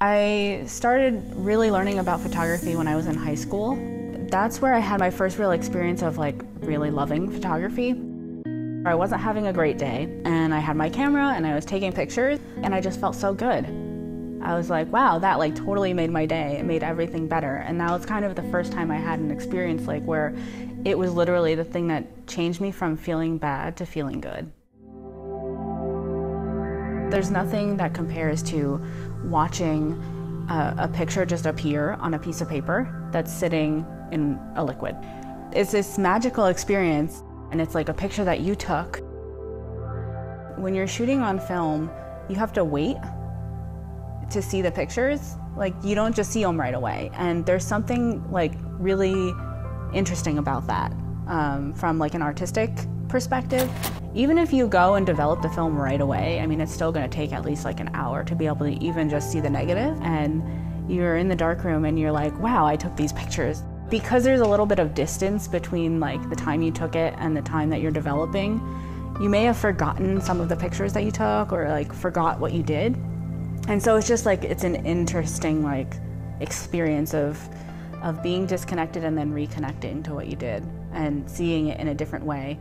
I started really learning about photography when I was in high school. That's where I had my first real experience of like really loving photography. I wasn't having a great day and I had my camera and I was taking pictures and I just felt so good. I was like, wow, that like totally made my day. It made everything better. And now it's kind of the first time I had an experience like where it was literally the thing that changed me from feeling bad to feeling good. There's nothing that compares to watching a, a, picture just appear on a piece of paper that's sitting in a liquid. It's this magical experience, and it's like a picture that you took. When you're shooting on film, you have to wait to see the pictures. Like, you don't just see them right away. And there's something like really interesting about that um, from like an artistic perspective. Even if you go and develop the film right away, I mean, it's still going to take at least like an hour to be able to even just see the negative. And you're in the darkroom and you're like, wow, I took these pictures. Because there's a little bit of distance between like the time you took it and the time that you're developing, you may have forgotten some of the pictures that you took or like forgot what you did. And so it's just like it's an interesting like experience of of being disconnected and then reconnecting to what you did and seeing it in a different way.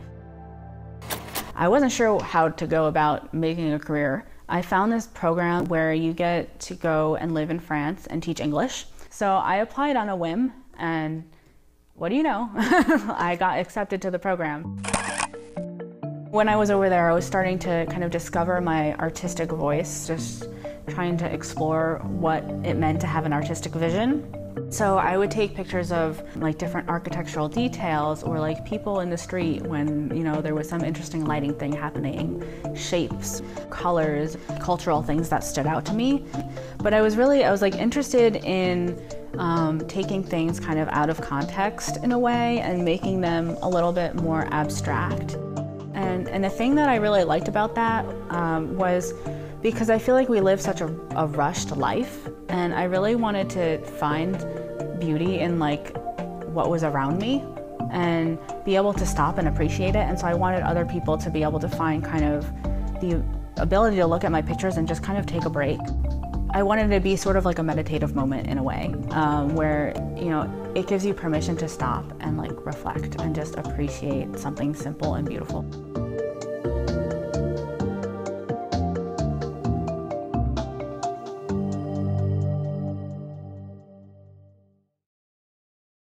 I wasn't sure how to go about making a career. I found this program where you get to go and live in France and teach English. So I applied on a whim, and what do you know? I got accepted to the program. When I was over there, I was starting to kind of discover my artistic voice, just trying to explore what it meant to have an artistic vision. So I would take pictures of like different architectural details or like people in the street when, you know, there was some interesting lighting thing happening, shapes, colors, cultural things that stood out to me. But I was really, I was like interested in um, taking things kind of out of context in a way and making them a little bit more abstract. And, and the thing that I really liked about that um, was because I feel like we live such a, a rushed life, and I really wanted to find beauty in like what was around me and be able to stop and appreciate it. And so I wanted other people to be able to find kind of the ability to look at my pictures and just kind of take a break. I wanted it to be sort of like a meditative moment in a way, um, where you know it gives you permission to stop and like reflect and just appreciate something simple and beautiful.